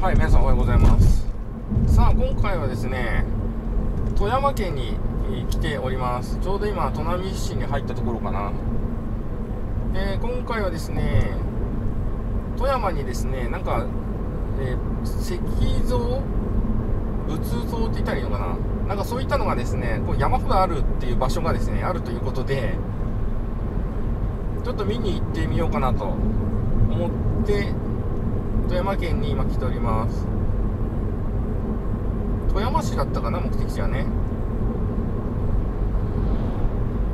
はい皆さんおはようございます。さあ今回はですね富山県に来ております。ちょうど今砺波市に入ったところかな。で今回はですね富山にですねなんか、えー、石像仏像って言ったらいいのかな。なんかそういったのがですねこう山ほどあるっていう場所がですねあるということでちょっと見に行ってみようかなと思って山県に今来ております。富山市だったかな目的地はね。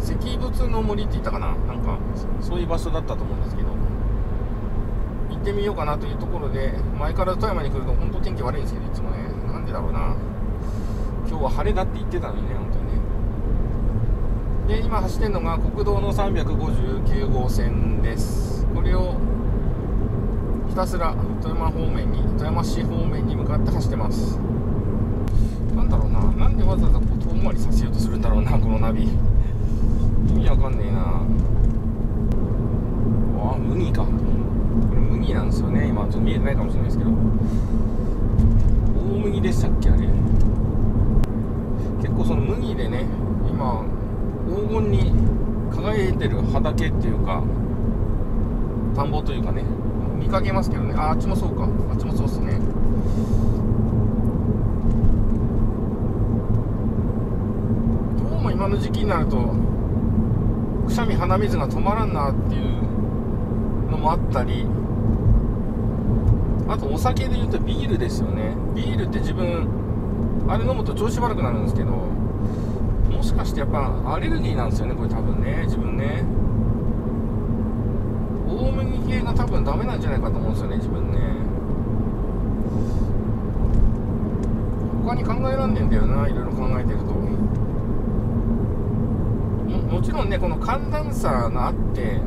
石仏の森って言ったかななんかそういう場所だったと思うんですけど。行ってみようかなというところで前から富山に来ると本当天気悪いんですけどいつもね。なんでだろうな。今日は晴れだって言ってたのにね本当にね。で今走ってるのが国道の359号線です。これをたすら富山方面に富山市方面に向かって走ってます。なんだろうな。なんでわざわざこう遠回りさせようとするんだろうなこのナビ。意味わかんねえな。あ麦か。これ麦なんですよね。今ちょっと見えてないかもしれないですけど。大麦でしたっけあれ。結構その麦でね今黄金に輝いてる畑っていうか田んぼというかね。見かけますけどね。ああっちもそうか。あっちもそうっすね。どうも今の時期になるとくしゃみ鼻水が止まらんなっていうのもあったりあとお酒で言うとビールですよね。ビールって自分あれ飲むと調子悪くなるんですけどもしかしてやっぱアレルギーなんですよねこれ多分ね自分ね。が多分ダメなんじゃないかと思うんですよね自分ね。他に考えらんねえんだよないろいろ考えてると。ももちろんねこの寒暖差があって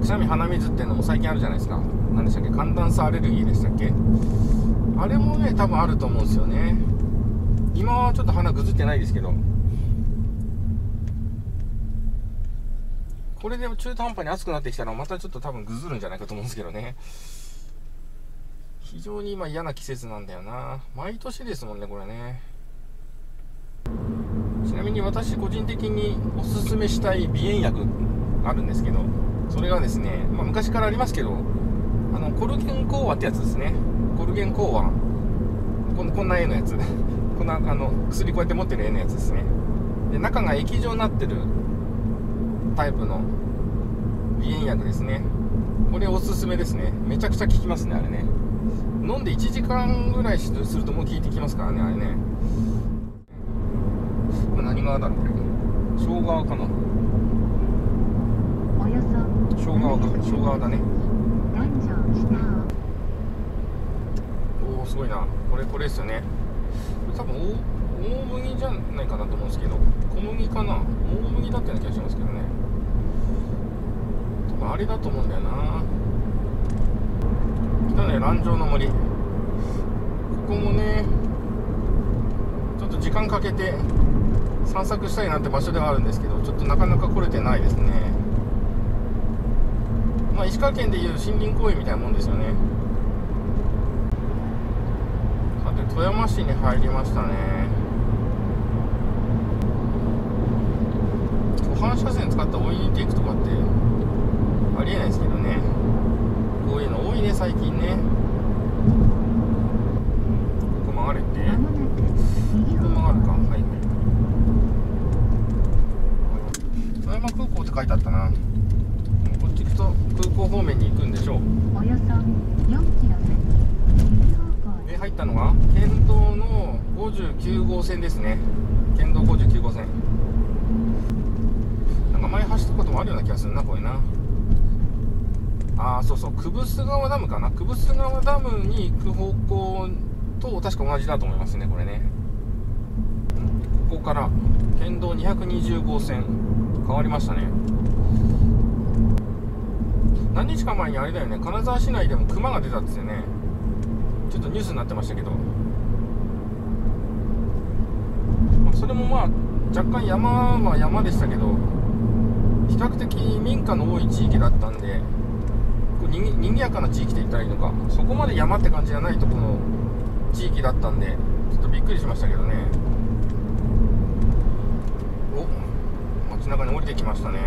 くしゃみ鼻水っていうのも最近あるじゃないですか。何でしたっけ寒暖差アレルギーでしたっけ。あれもね多分あると思うんですよね。今はちょっと鼻ぐずってないですけど。これで中途半端に暑くなってきたらまたちょっと多分ぐずるんじゃないかと思うんですけどね。非常に今嫌な季節なんだよな。毎年ですもんねこれね。ちなみに私個人的におすすめしたい鼻炎薬あるんですけどそれがですね、まあ、昔からありますけどあのコルゲン講和ってやつですね。コルゲン講和。こんこんな絵のやつ。こんなあの薬こうやって持ってる絵のやつですね。で中が液状になってるタイプの鼻炎薬ですね。これおすすめですね。めちゃくちゃ効きますねあれね。飲んで1時間ぐらいするともう効いてきますからねあれね。何側だろうこれ生姜かな？生姜か生姜だね。おおすごいな。これこれですよね。多分大大麦じゃないかなと思うんですけど小麦かな？大麦だったような気がしますけどねあれだと思うんだよな。来たね蘭城の森。ここもねちょっと時間かけて散策したいなって場所ではあるんですけどちょっとなかなか来れてないですね。まあ石川県でいう森林公園みたいなもんですよね。さて富山市に入りましたね。湖畔車線使った追い抜いていくとかってありえないですけどね。こういうの多いね最近ね。ここ曲がれって。ここ方曲がるか。向はい。はい富山空港って書いてあったな。こっち行くと空港方面に行くんでしょう。およそ4キロ先で入ったのが県道の59号線ですね。県道59号線。なんか前走ったこともあるような気がするなこれなあそうそう久ブス川ダムかな？久ブス川ダムに行く方向と確か同じだと思いますねこれね。ここから県道220号線変わりましたね。何日か前にあれだよね金沢市内でも熊が出たんですよね。ちょっとニュースになってましたけど、それもまあ若干山は山でしたけど比較的民家の多い地域だったんでにぎ賑やかな地域って言ったらいいのか。そこまで山って感じじゃないところの地域だったんでちょっとびっくりしましたけどね。お街中に降りてきましたね。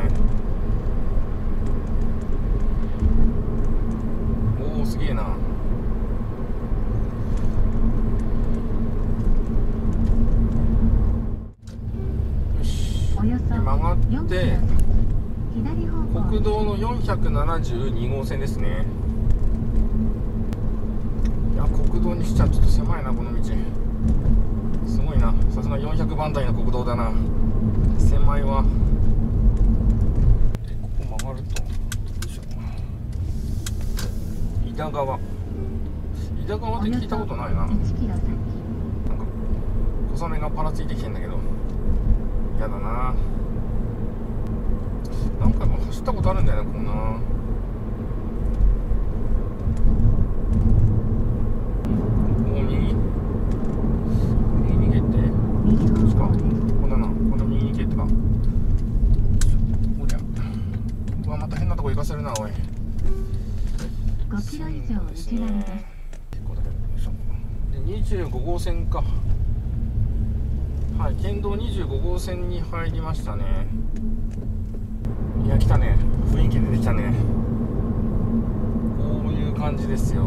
おおすげえな。よし。曲が4キロって国道の472号線ですね。いや国道にしちゃちょっと狭いなこの道。すごいな。さすが400番台の国道だな。狭いわ。ここ曲がるとよいしょ井田川。井田川って聞いたことないな。なんか小雨がパラついてきてんだけど。やだな。何回も走ったことあるんだよねここな。ここ右右逃げて。右こっちか方向ですここだなこれ右に行けってかおりゃ。うわまた変なとこ行かせるなおい。5キロ以上内側です。結構だけどよいしょで25号線か。はい県道25号線に入りましたねいや来たね。雰囲気出てきたね。こういう感じですよ。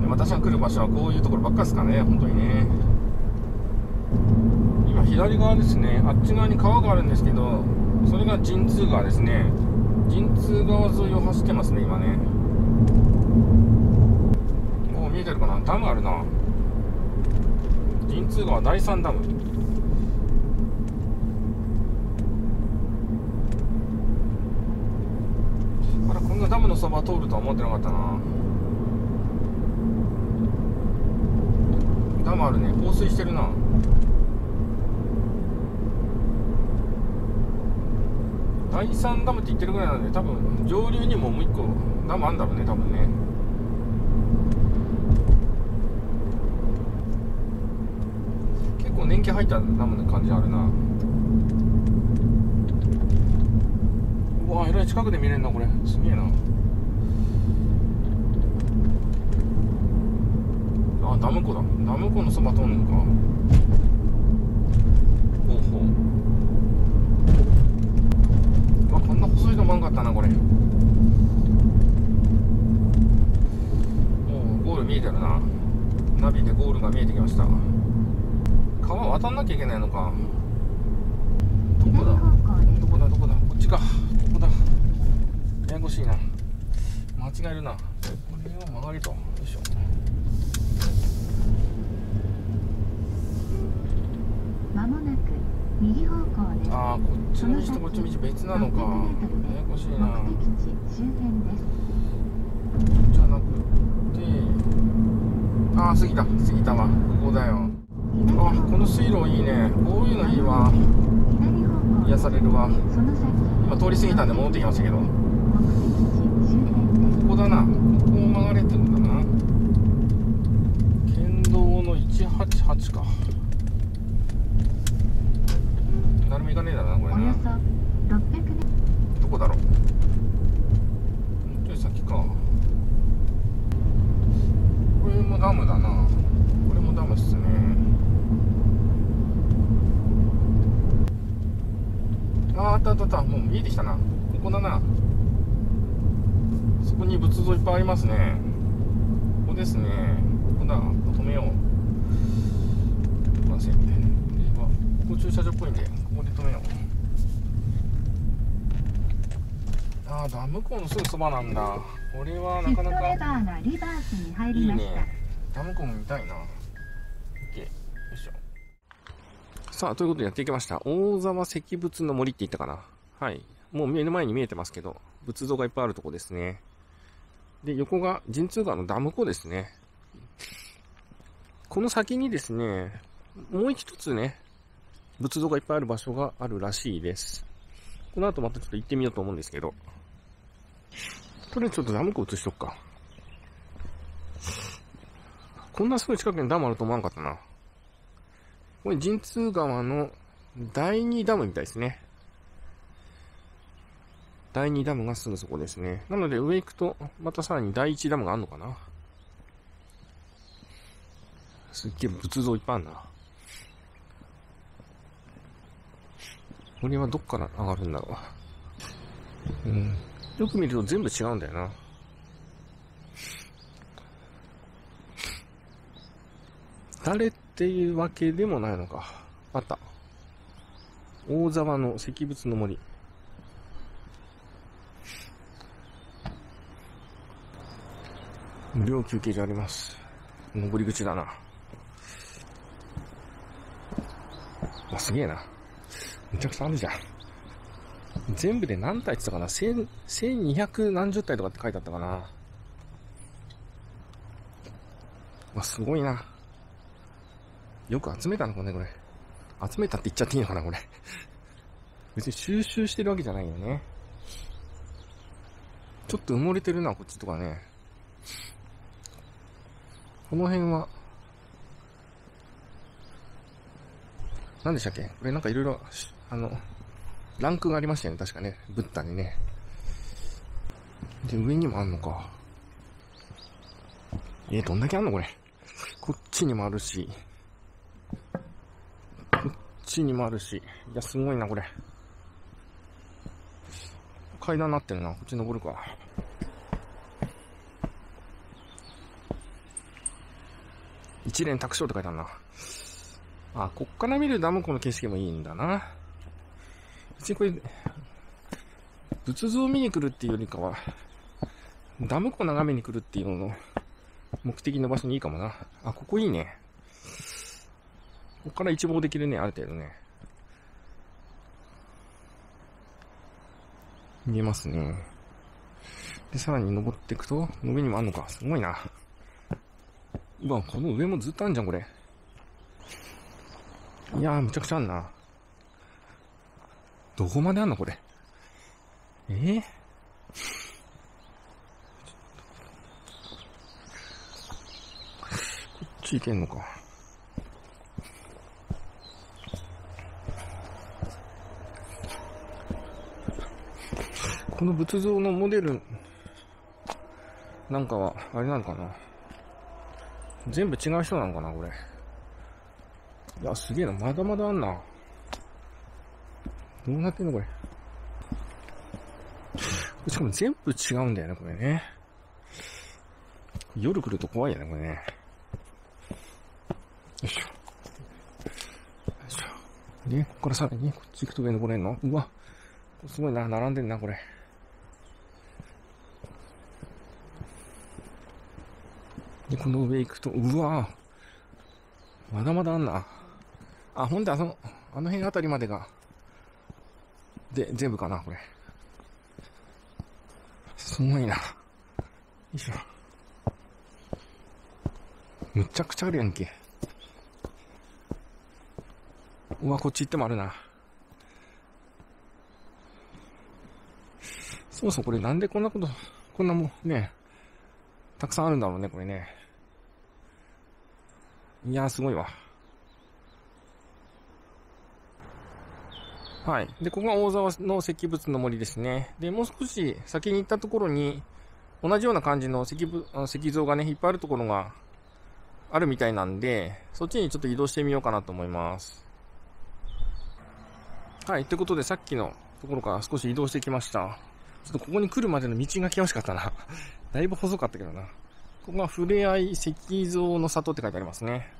で私が来る場所はこういうところばっかですかね本当にね。今左側ですね。あっち側に川があるんですけどそれが神通川ですね。神通川沿いを走ってますね今ね。もう見えてるかな？ダムあるな。神通川第3ダム。あらこんなダムのそば通るとは思ってなかったな。ダムあるね。放水してるな。第3ダムって言ってるぐらいなんで多分上流にももう1個ダムあんだろうね多分ね。結構年季入ったダムの感じあるな。うわえらい近くで見れるなこれ。すげえな。あダム湖だ。ダム湖のそば通るのか。ほうほう。うわこんな細いのもあんかったなこれ。もうゴール見えてるな。ナビでゴールが見えてきました。川渡んなきゃいけないのか。どこだ？どこだ？どこだ？こっちかややこしいな。間違えるな。これを曲がりと。よいしょ。まもなく右方向です。ああこっちの道とこっちの道別なのか。ややこしいな目的地周辺です。じゃなくてああ過ぎた。過ぎたわ。ここだよ。あこの水路いいね。こういうのいいわ。癒されるわ。今通り過ぎたんで戻ってきましたけどここだな。ここを曲がれてことだな。県道の188か。誰も行かねえだなこれな。どこだろう。もうちょい先か。これもダムだな。これもダムっすね。あーあったあったあった。もう見えてきたな。ここだな。そこに仏像いっぱいありますね。ここですね。ここだ。止めよう。ここここ駐車場っぽいんでここで止めよう。あーダム湖のすぐそばなんだ。これはなかなかいいね。ダム湖も見たいな。OK よいしょ。さあということでやっていきました。大沢石仏の森って言ったかな。はい。もう目の前に見えてますけど仏像がいっぱいあるとこですねで横が神通川のダム湖ですねこの先にですねもう一つね仏像がいっぱいある場所があるらしいですこの後またちょっと行ってみようと思うんですけどとりあえずちょっとダム湖映しとくかこんなすぐ近くにダムあると思わなかったな。これ神通川の第2ダムみたいですね。第2ダムがすぐそこですね。なので上行くと、またさらに第1ダムがあるのかな。すっげえ仏像いっぱいあるな。これはどっから上がるんだろう。うん。よく見ると全部違うんだよな。誰っていうわけでもないのか。あった。大沢の石仏の森。無料休憩所あります。登り口だな。あ、すげえな。めちゃくちゃあるじゃん。全部で何体って言ったかな千、1200何十体とかって書いてあったかなわ、すごいな。よく集めたのかね、これ。集めたって言っちゃっていいのかな、これ。別に収集してるわけじゃないよね。ちょっと埋もれてるな、こっちとかね。この辺は、何でしたっけ？これなんかいろいろ、あの、ランクがありましたよね、確かね。ブッダにね。で、上にもあんのか。え、どんだけあんのこれ？こっちにもあるし。こっちにもあるし。いや、すごいな、これ。階段になってるな。こっち登るか。一連卓章って書いてあるな。あ、こっから見るダム湖の景色もいいんだな。別にこれ、仏像を見に来るっていうよりかは、ダム湖を眺めに来るっていうのの目的の場所にいいかもな。あ、ここいいね。こっから一望できるね、ある程度ね。見えますね。で、さらに登っていくと、上にもあんのか。すごいな。うわ、この上もずっとあんじゃん、これ。いやー、むちゃくちゃあんな。どこまであんのこれ。えー、こっち行けんのか。この仏像のモデルなんかは、あれなのかな全部違う人なのかなこれ。いや、すげえな。まだまだあんな。どうなってんのこれ。しかも全部違うんだよね、これね。夜来ると怖いよね、これね。よいしょ。よいしょ。で、ここからさらに、こっち行くと上登れんの？うわ。すごいな、並んでんな、これ。この上行くと、うわぁまだまだあんな。あ、ほんで、あの、あの辺あたりまでが、で、全部かな、これ。すごいな。よいしょ。むちゃくちゃあるやんけ。うわ、こっち行ってもあるな。そもそもこれなんでこんなこと、こんなもん、ね、たくさんあるんだろうね、これね。いやー、すごいわ。はい。で、ここが大沢の石仏の森ですね。で、もう少し先に行ったところに、同じような感じの石、石像がね、いっぱいあるところがあるみたいなんで、そっちにちょっと移動してみようかなと思います。はい。ということで、さっきのところから少し移動してきました。ちょっとここに来るまでの道が険しかったな。だいぶ細かったけどな。ここがふれあい石像の里って書いてありますね。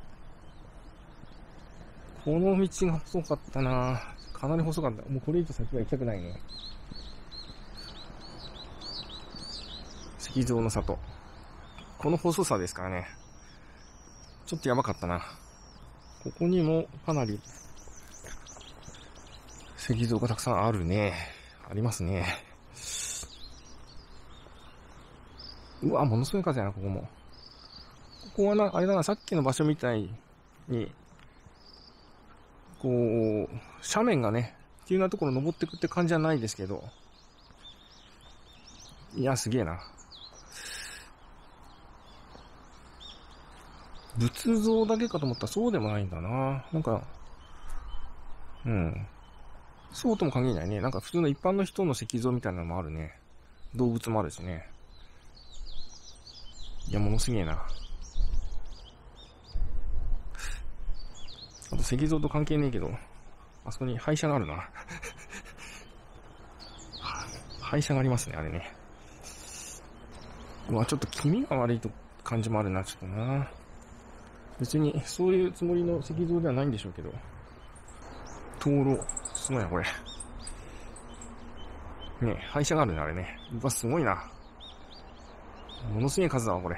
この道が細かったなかなり細かった。もうこれ以上先は行きたくないね。石像の里。この細さですからね。ちょっとやばかったな。ここにもかなり石像がたくさんあるね。ありますね。うわ、ものすごい風やな、ここも。ここはな、あれだな、さっきの場所みたいに、こう、斜面がね、急なところ登ってくって感じじゃないですけど、いや、すげえな。仏像だけかと思ったらそうでもないんだな。なんか、うん。そうとも限らないね。なんか普通の一般の人の石像みたいなのもあるね。動物もあるしね。いや、ものすげえな。あと石像と関係ねえけど、あそこに廃車があるな。廃車がありますね、あれね。うわ、ちょっと気味が悪いと感じもあるな、ちょっとな。別に、そういうつもりの石像ではないんでしょうけど。灯籠。すごいな、これ。ね廃車があるね、あれね。うわ、すごいな。ものすげえ数だわ、これ。